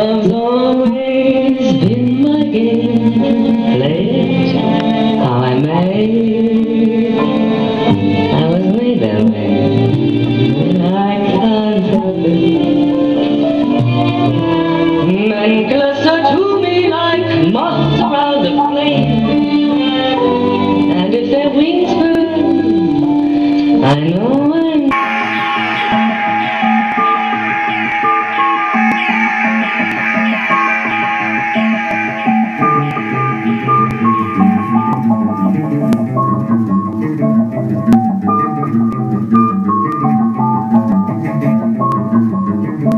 Love's always been my game. How I was made that way. I cluster to me like moths around a flame. And if their wings burn, I know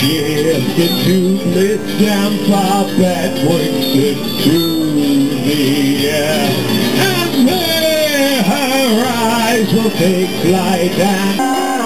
will shift into mist and puppet wings into the air, and her eyes will take flight and